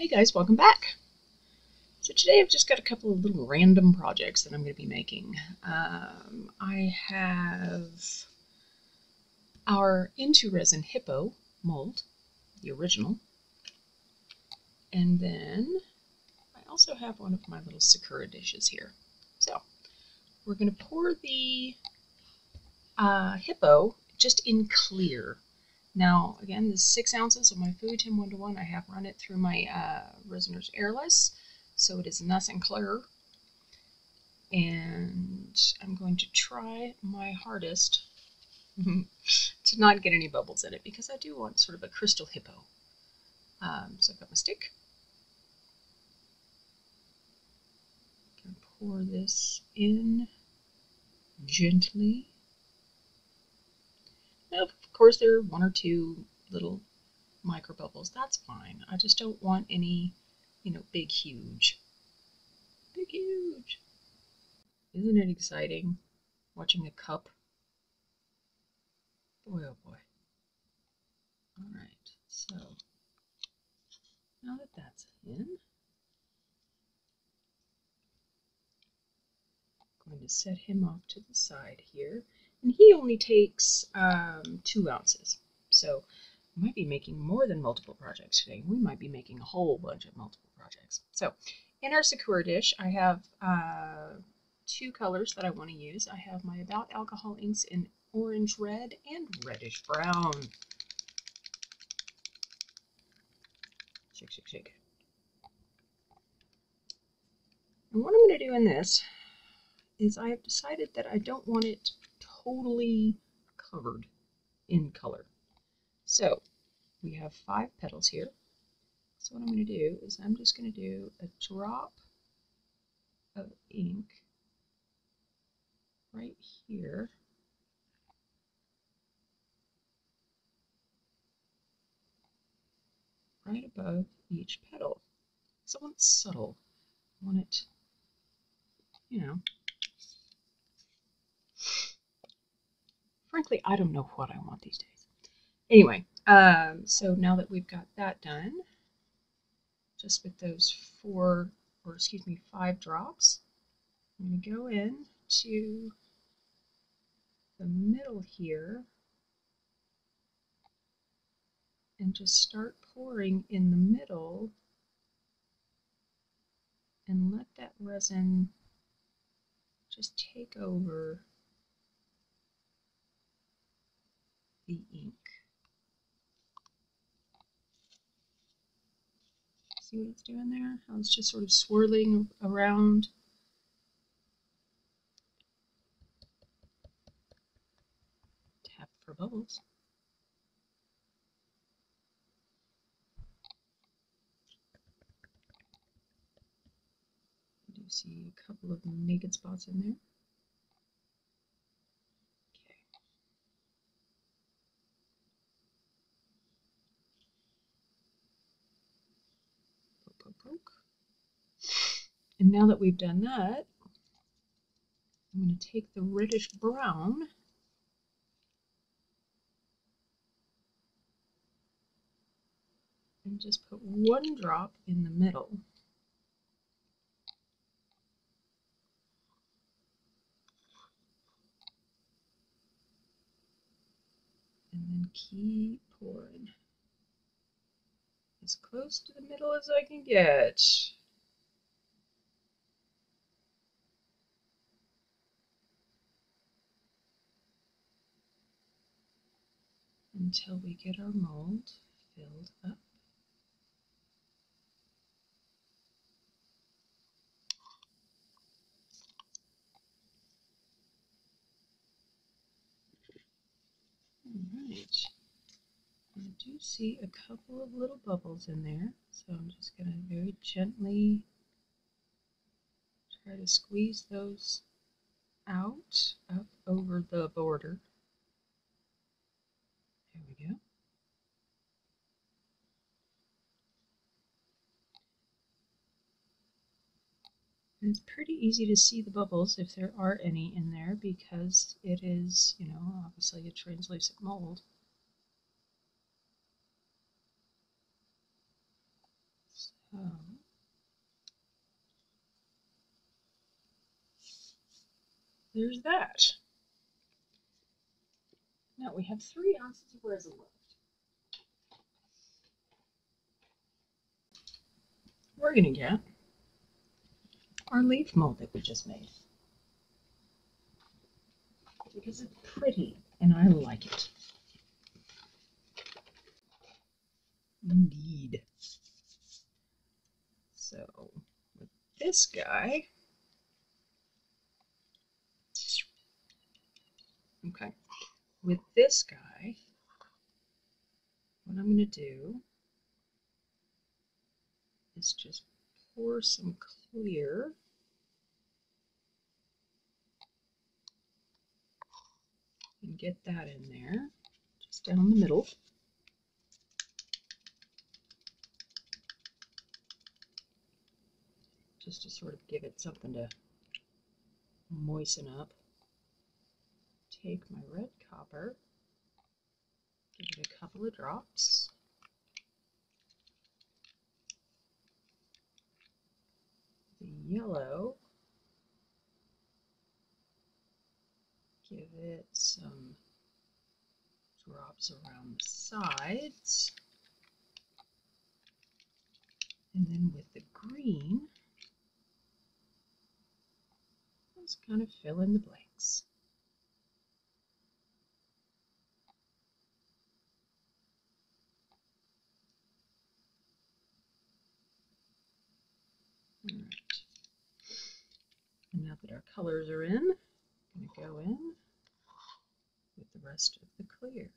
Hey guys, welcome back. So today I've just got a couple of little random projects that I'm going to be making. Um, I have our Into Resin Hippo mold, the original. And then I also have one of my little Sakura dishes here. So we're going to pour the uh, Hippo just in clear. Now, again, this is six ounces of my food, Fuhitim one to one. I have run it through my uh, Airless, so it is nice and clear. And I'm going to try my hardest to not get any bubbles in it because I do want sort of a crystal hippo. Um, so I've got my stick. Gonna pour this in gently. Now, of course, there are one or two little micro bubbles. That's fine. I just don't want any, you know, big, huge. Big, huge. Isn't it exciting watching a cup? Boy, oh boy. All right, so now that that's in, I'm going to set him off to the side here and he only takes um, two ounces. So we might be making more than multiple projects today. We might be making a whole bunch of multiple projects. So in our Sakura dish, I have uh, two colors that I want to use. I have my About Alcohol inks in orange red and reddish brown. Shake, shake, shake. And what I'm going to do in this is I have decided that I don't want it totally covered in color. So we have five petals here. So what I'm going to do is I'm just going to do a drop of ink right here. Right above each petal. So I want it subtle. I want it, you know, frankly, I don't know what I want these days. Anyway, um, so now that we've got that done, just with those four, or excuse me, five drops, I'm going to go in to the middle here and just start pouring in the middle and let that resin just take over the ink. See what it's doing there? How it's just sort of swirling around. Tap for bubbles. Do you see a couple of naked spots in there. And now that we've done that, I'm going to take the reddish brown. And just put one drop in the middle. And then keep pouring as close to the middle as I can get. Until we get our mold filled up. All right. See a couple of little bubbles in there, so I'm just going to very gently try to squeeze those out up over the border. There we go. And it's pretty easy to see the bubbles if there are any in there because it is, you know, obviously a translucent mold. Um, there's that. Now we have three ounces of resin left. We're going to get our leaf mold that we just made. Because it's pretty and I like it. Indeed. So, with this guy, okay, with this guy, what I'm going to do is just pour some clear. And get that in there, just down the middle. Just to sort of give it something to moisten up. Take my red copper, give it a couple of drops. The yellow give it some drops around the sides. And then with the green, just kind of fill in the blanks. All right. And now that our colors are in, I'm going to go in with the rest of the clear.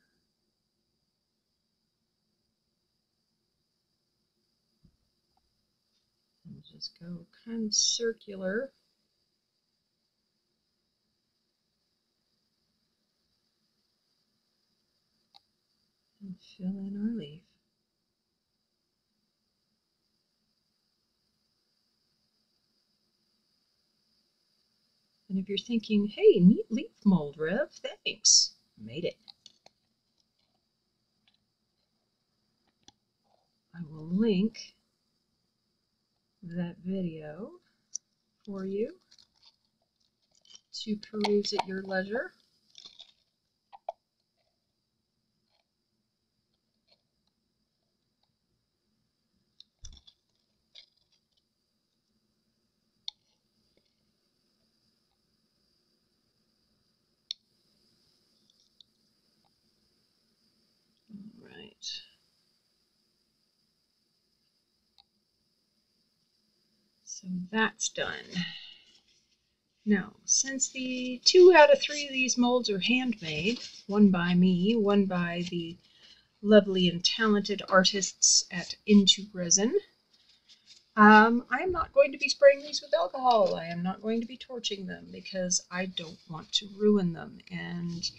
And just go kind of circular. And fill in our leaf. And if you're thinking, hey, neat leaf mold, Rev, thanks, made it. I will link that video for you to peruse at your leisure. right. So that's done. Now, since the two out of three of these molds are handmade, one by me, one by the lovely and talented artists at Into Resin, um, I'm not going to be spraying these with alcohol. I am not going to be torching them because I don't want to ruin them. And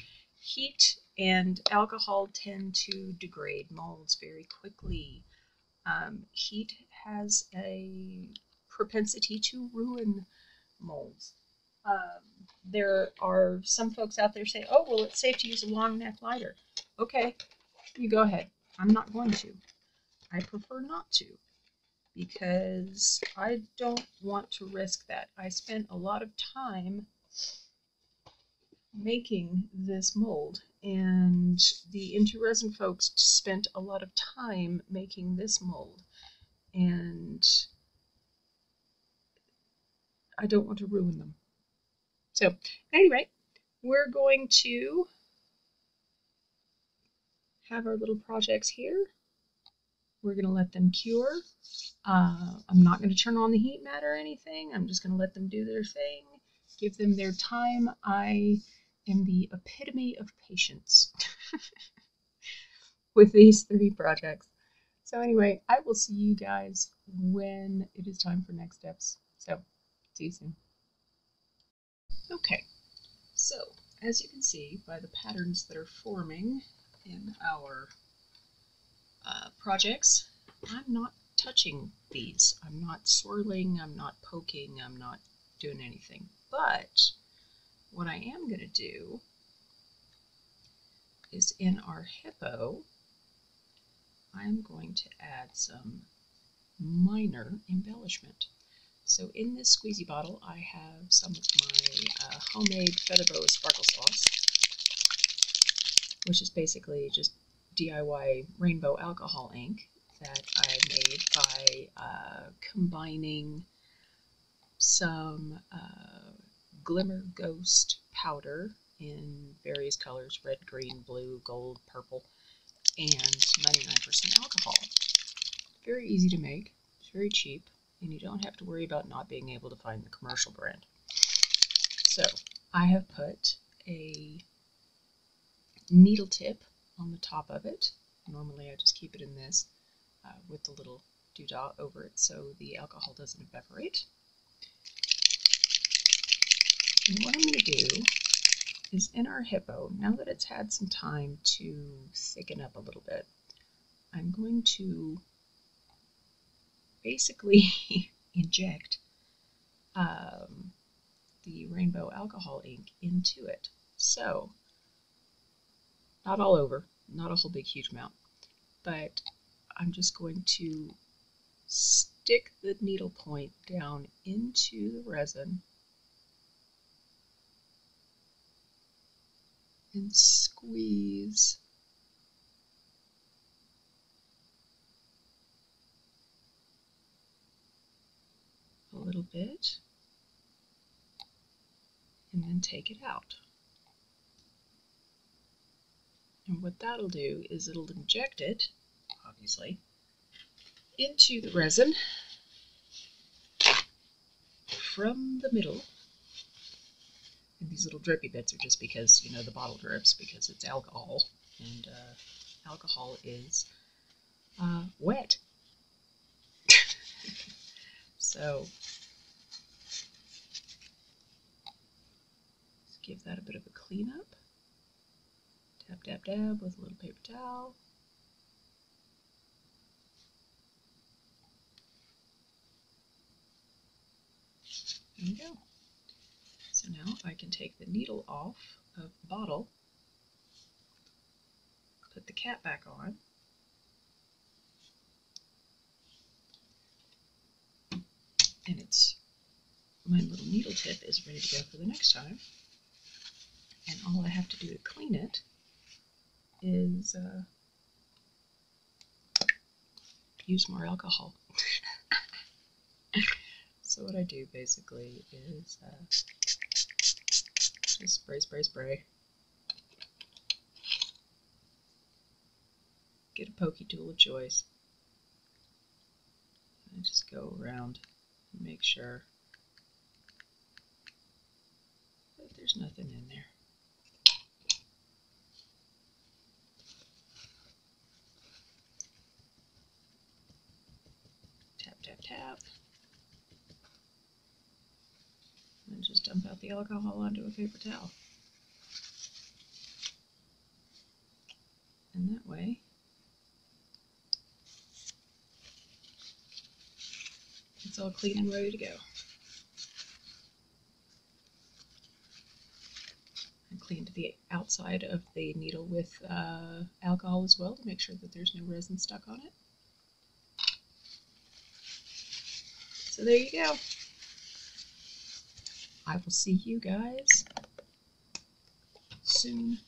heat and alcohol tend to degrade molds very quickly. Um, heat has a propensity to ruin molds. Um, there are some folks out there say, oh, well, it's safe to use a long neck lighter. Okay, you go ahead. I'm not going to. I prefer not to because I don't want to risk that. I spent a lot of time making this mold and the Into Resin folks spent a lot of time making this mold and I don't want to ruin them. So anyway, we're going to have our little projects here. We're going to let them cure. Uh, I'm not going to turn on the heat mat or anything. I'm just going to let them do their thing, give them their time. I am the epitome of patience with these three projects. So anyway, I will see you guys when it is time for next steps. So, see you soon. Okay, so as you can see by the patterns that are forming in our uh, projects, I'm not touching these. I'm not swirling, I'm not poking, I'm not doing anything. But what I am going to do is in our hippo, I'm going to add some minor embellishment. So in this squeezy bottle, I have some of my uh, homemade Featherboa sparkle sauce, which is basically just DIY rainbow alcohol ink that I made by uh, combining some uh, Glimmer Ghost powder in various colors red, green, blue, gold, purple, and 99% alcohol. Very easy to make, it's very cheap, and you don't have to worry about not being able to find the commercial brand. So, I have put a needle tip on the top of it. Normally, I just keep it in this uh, with the little doodah over it so the alcohol doesn't evaporate. And what I'm going to do is in our hippo, now that it's had some time to thicken up a little bit, I'm going to basically inject um, the rainbow alcohol ink into it. So, not all over, not a whole big huge amount, but I'm just going to stick the needle point down into the resin and squeeze. A little bit and then take it out. And what that'll do is it'll inject it, obviously, into the resin from the middle these little drippy bits are just because, you know, the bottle drips because it's alcohol. And uh, alcohol is uh, wet. so, let's give that a bit of a cleanup. Dab, dab, dab with a little paper towel. There you go. I can take the needle off of the bottle, put the cap back on, and it's my little needle tip is ready to go for the next time. And all I have to do to clean it is uh, use more alcohol. so what I do basically is uh, just spray, spray, spray. Get a pokey tool of choice. And just go around and make sure that there's nothing in there. Tap, tap, tap. and just dump out the alcohol onto a paper towel. And that way, it's all clean and ready to go. I cleaned the outside of the needle with uh, alcohol as well to make sure that there's no resin stuck on it. So there you go. I will see you guys soon.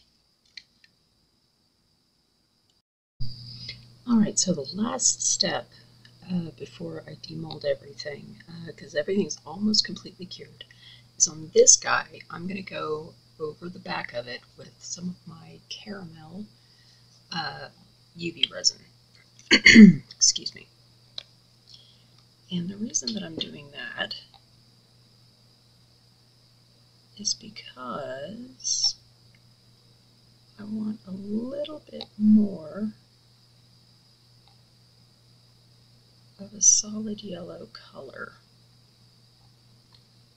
Alright, so the last step uh, before I demold everything, because uh, everything's almost completely cured, is on this guy, I'm going to go over the back of it with some of my caramel uh, UV resin. Excuse me. And the reason that I'm doing that is because I want a little bit more of a solid yellow color.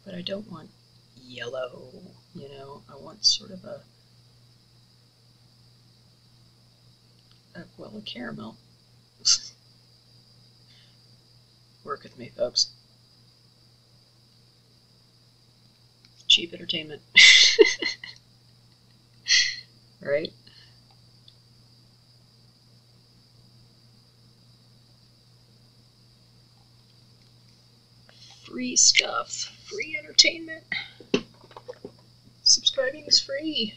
But I don't want yellow, you know, I want sort of a, a well, a caramel. Work with me, folks. Cheap entertainment. right? free stuff, free entertainment. Subscribing is free.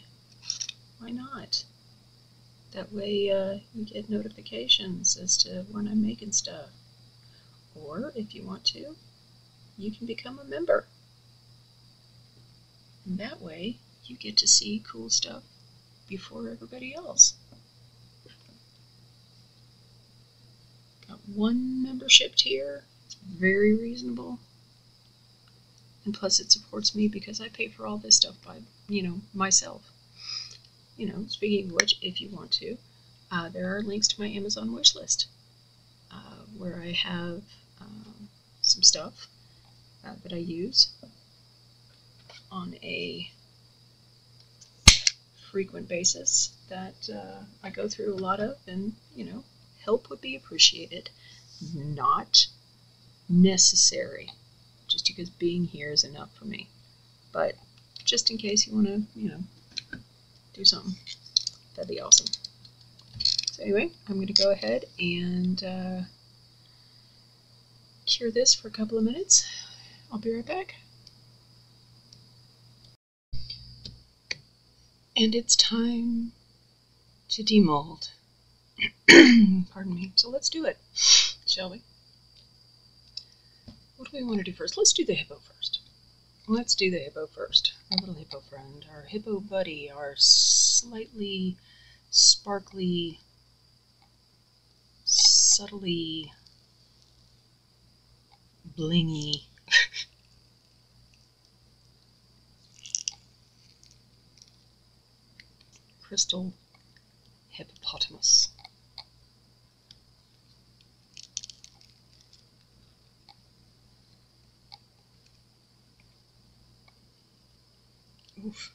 Why not? That way uh, you get notifications as to when I'm making stuff. Or if you want to, you can become a member. And that way you get to see cool stuff before everybody else. Got one membership tier. It's very reasonable. And plus it supports me because I pay for all this stuff by, you know, myself. You know, speaking of which, if you want to, uh, there are links to my Amazon wish list uh, where I have um, some stuff uh, that I use on a frequent basis that uh, I go through a lot of, and you know, help would be appreciated, not necessary, just because being here is enough for me. But just in case you want to, you know, do something, that'd be awesome. So anyway, I'm going to go ahead and uh, cure this for a couple of minutes. I'll be right back. And it's time to demold. Pardon me. So let's do it, shall we? What do we want to do first? Let's do the hippo first. Let's do the hippo first. Our little hippo friend, our hippo buddy, our slightly sparkly, subtly blingy crystal hippopotamus. Oof.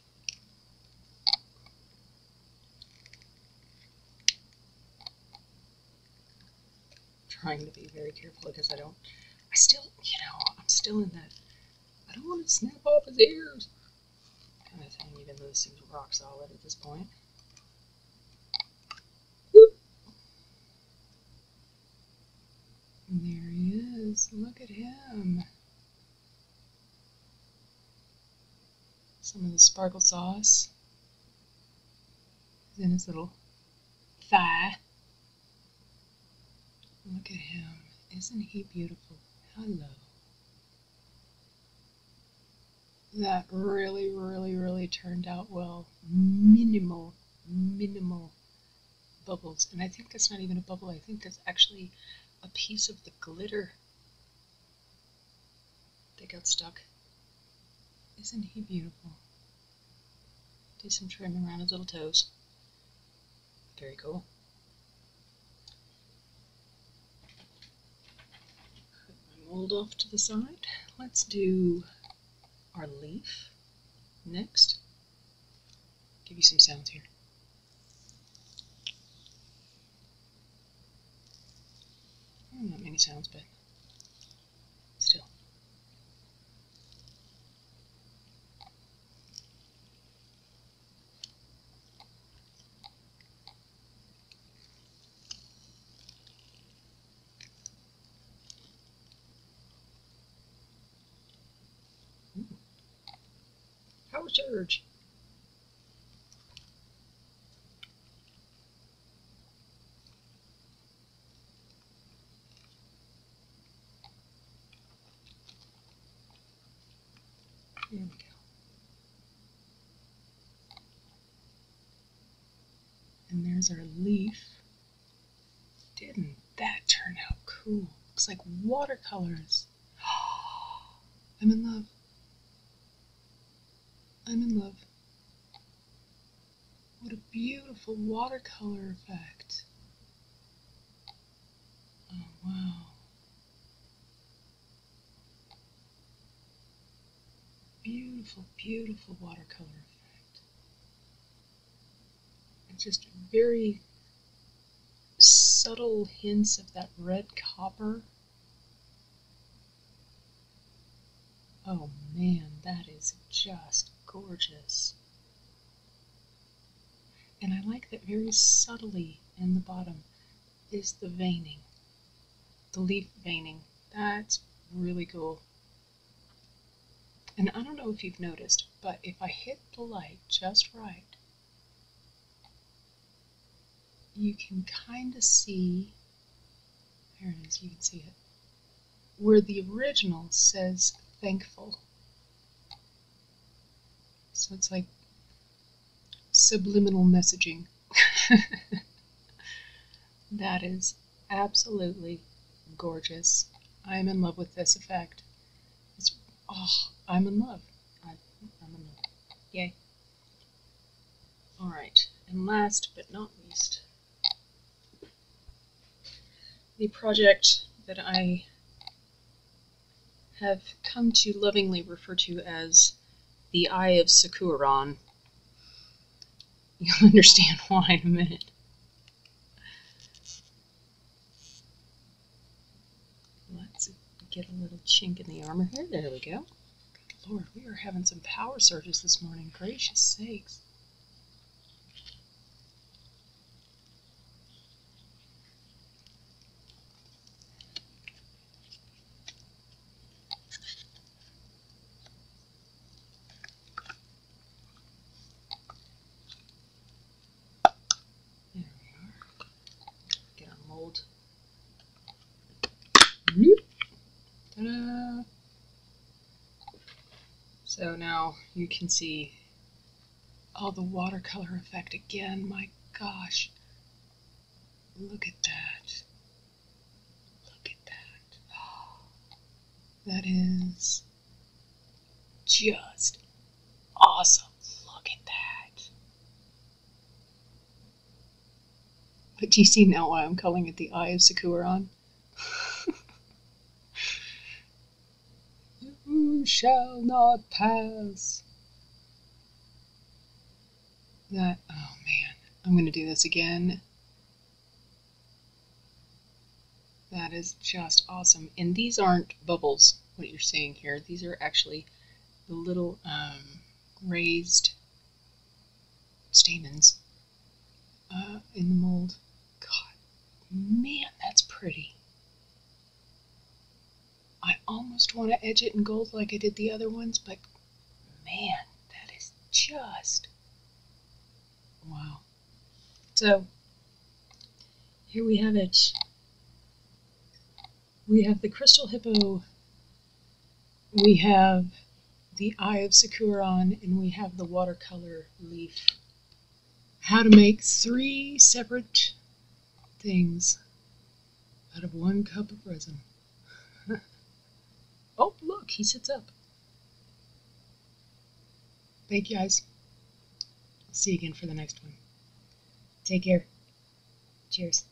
Trying to be very careful because I don't, I still, you know, I'm still in that, I don't want to snap off his ears kind of thing, even though this seems rock solid at this point. And there he is. Look at him. Some of the sparkle sauce is in his little thigh. Look at him. Isn't he beautiful? Hello. That really, really, really turned out well. Minimal, minimal bubbles. And I think that's not even a bubble. I think that's actually a piece of the glitter that got stuck. Isn't he beautiful? Do some trim around his little toes. Very cool. Put my mold off to the side. Let's do our leaf next. Give you some sounds here. Not many sounds, but still. Surge. There we go. And there's our leaf. Didn't that turn out cool? Looks like watercolors. I'm in love. I'm in love. What a beautiful watercolor effect. Oh, wow. Beautiful, beautiful watercolor effect. It's just very subtle hints of that red copper. Oh man, that is just gorgeous. And I like that very subtly in the bottom is the veining, the leaf veining. That's really cool. And I don't know if you've noticed, but if I hit the light just right, you can kind of see, there it is, you can see it, where the original says thankful. So it's like subliminal messaging. that is absolutely gorgeous. I am in love with this effect. It's, oh, I'm in love. I, I'm in love. Yay. Alright, and last but not least, the project that I have come to lovingly refer to as the Eye of Sakuran. You'll understand why in a minute. Let's get a little chink in the armor here. There we go. Good Lord, we are having some power surges this morning. Gracious sakes. There we are. Get our mold. Bloop. Ta-da! So you can see all the watercolor effect again. My gosh. Look at that. Look at that. That is just awesome. Look at that. But do you see now why I'm calling it the Eye of Sakuran? Shall not pass. That, oh man, I'm going to do this again. That is just awesome. And these aren't bubbles, what you're seeing here. These are actually the little um, raised stamens uh, in the mold. God, man, that's pretty. Almost want to edge it in gold like I did the other ones, but man, that is just wow. So here we have it. We have the crystal hippo, we have the eye of Sakuran, and we have the watercolor leaf. How to make three separate things out of one cup of resin. Oh, look, he sits up. Thank you guys. See you again for the next one. Take care. Cheers.